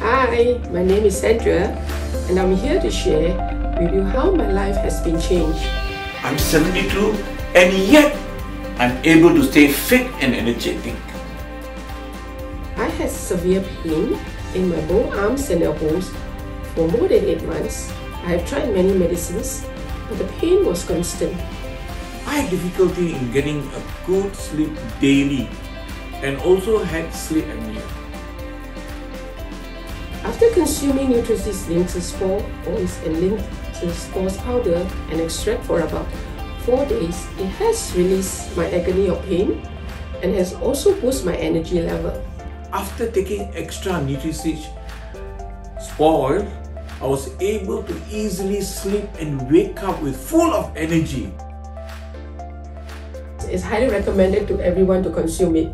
Hi, my name is Sandra and I'm here to share with you how my life has been changed. I'm 72 and yet I'm able to stay fit and energetic. I had severe pain in my both arms and elbows for more than 8 months. I have tried many medicines, but the pain was constant. I had difficulty in getting a good sleep daily and also had sleep apnea. After consuming Nutrisyz Lingzhi Spore oils and Lingzhi Spores powder and extract for about 4 days, it has released my agony of pain and has also boosted my energy level. After taking extra Nutrisyz Spore oil, I was able to easily sleep and wake up with full of energy. It's highly recommended to everyone to consume it.